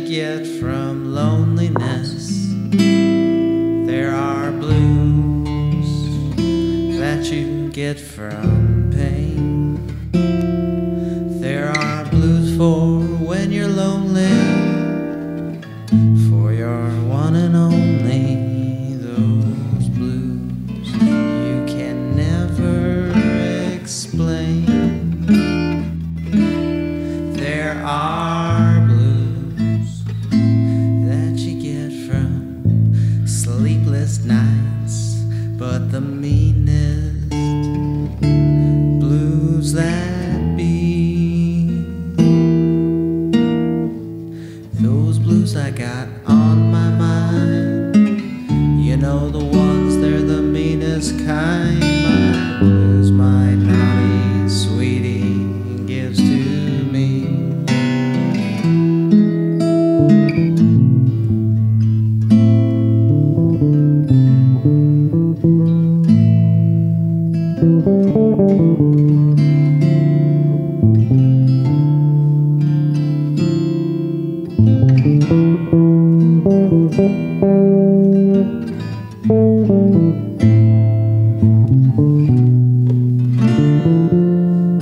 get from loneliness. There are blues that you get from pain. There are blues for when you're lonely, kind. My blues, my naughty sweetie gives to me.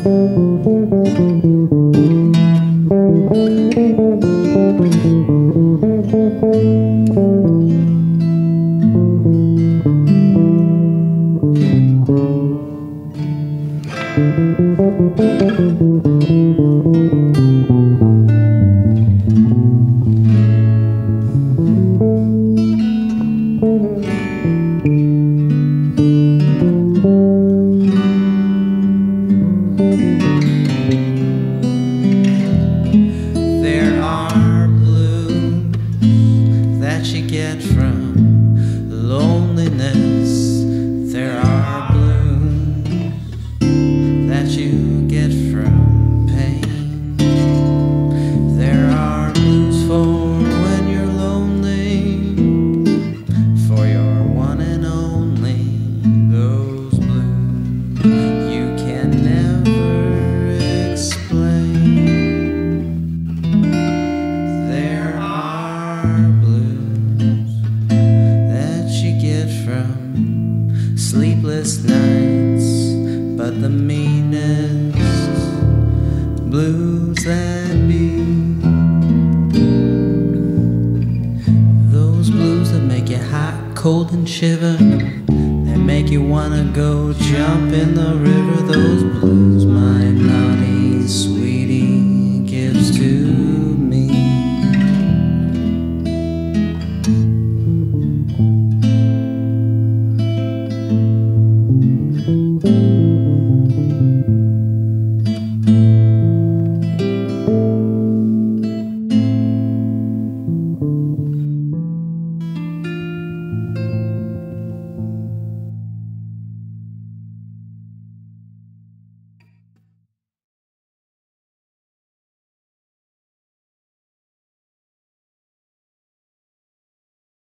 There you sleepless nights, but the meanest blues that be. Those blues that make you hot, cold, and shiver. That make you wanna go jump in the river. Those blues, my naughty sweet.